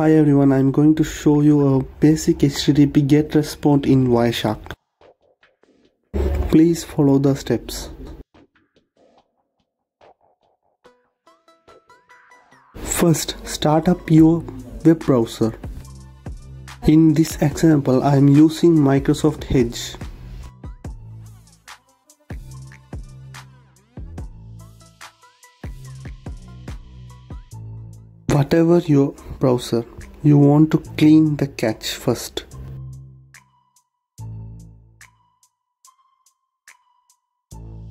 Hi everyone, I'm going to show you a basic HTTP GET response in Wireshark. Please follow the steps. First, start up your web browser. In this example, I am using Microsoft Edge. Whatever your browser, you want to clean the cache first.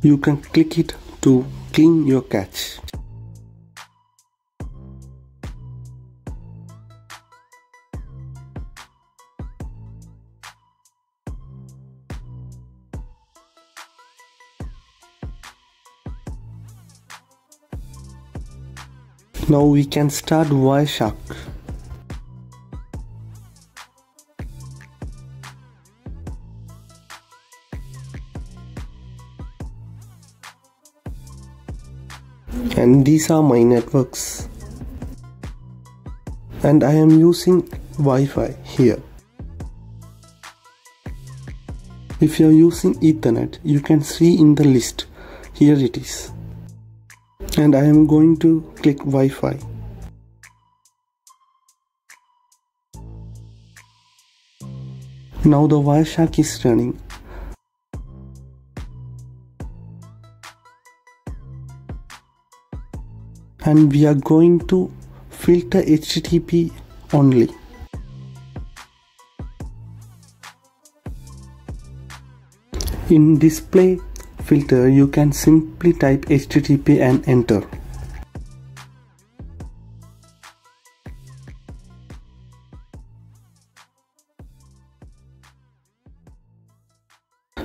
You can click it to clean your cache. Now we can start Wireshark. And these are my networks. And I am using Wi-Fi here. If you are using Ethernet, you can see in the list. Here it is and I am going to click Wi-Fi. Now the Wireshark is running. And we are going to filter HTTP only. In display filter you can simply type http and enter.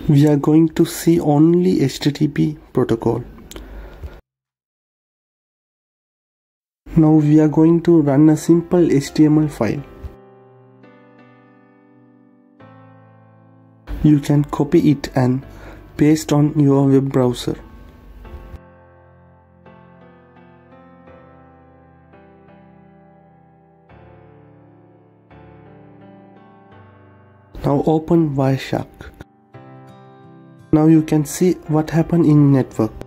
We are going to see only http protocol. Now we are going to run a simple html file. You can copy it and paste on your web browser. Now open Wireshark. Now you can see what happened in network.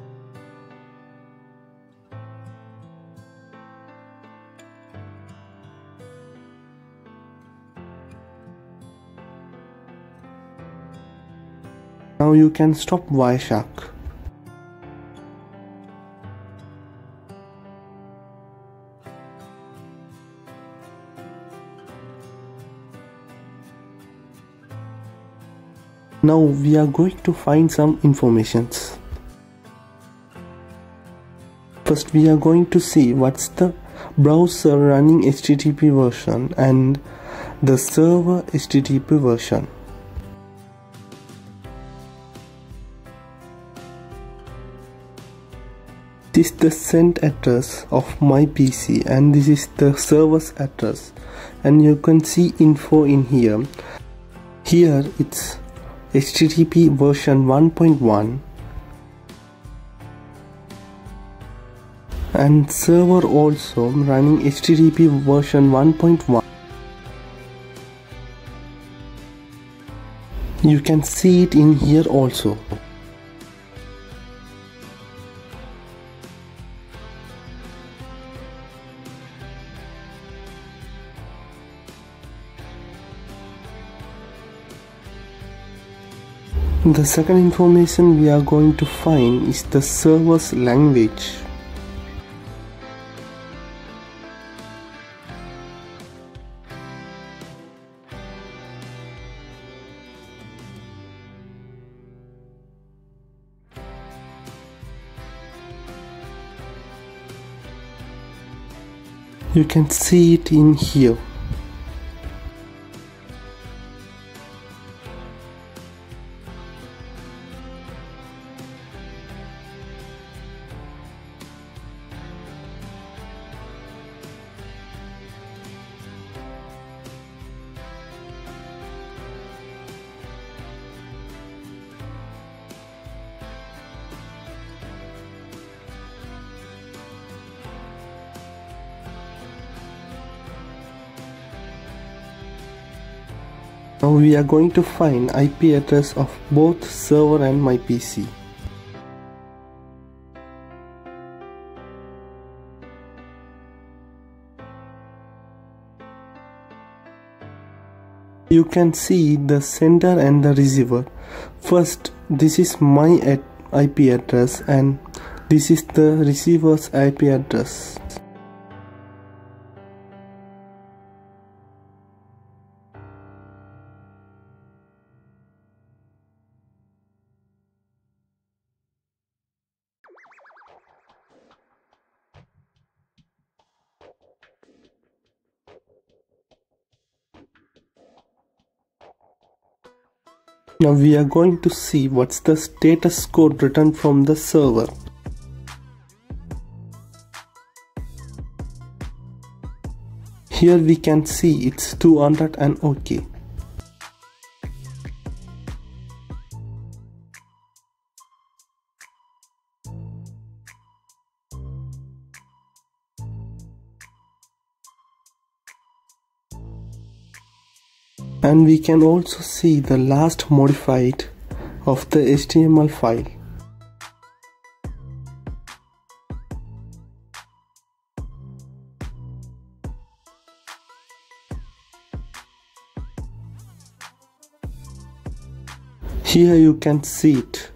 Now you can stop Wireshark. Now we are going to find some informations. First we are going to see what's the browser running HTTP version and the server HTTP version. Is the send address of my PC and this is the server's address. And you can see info in here. Here it's HTTP version 1.1 and server also running HTTP version 1.1 you can see it in here also The second information we are going to find is the server's language. You can see it in here. Now we are going to find IP address of both server and my PC. You can see the sender and the receiver. First, this is my IP address and this is the receiver's IP address. Now we are going to see what's the status code written from the server. Here we can see it's 200 and OK. And we can also see the last modified of the HTML file. Here you can see it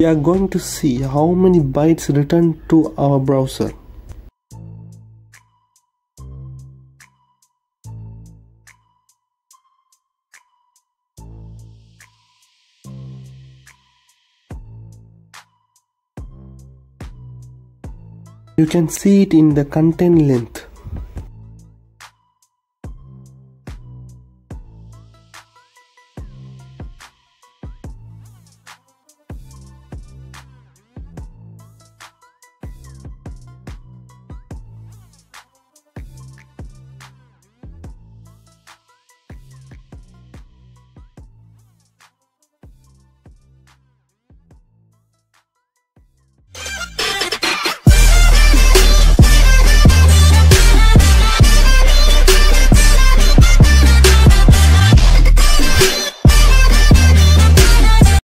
we are going to see how many bytes return to our browser. You can see it in the content length.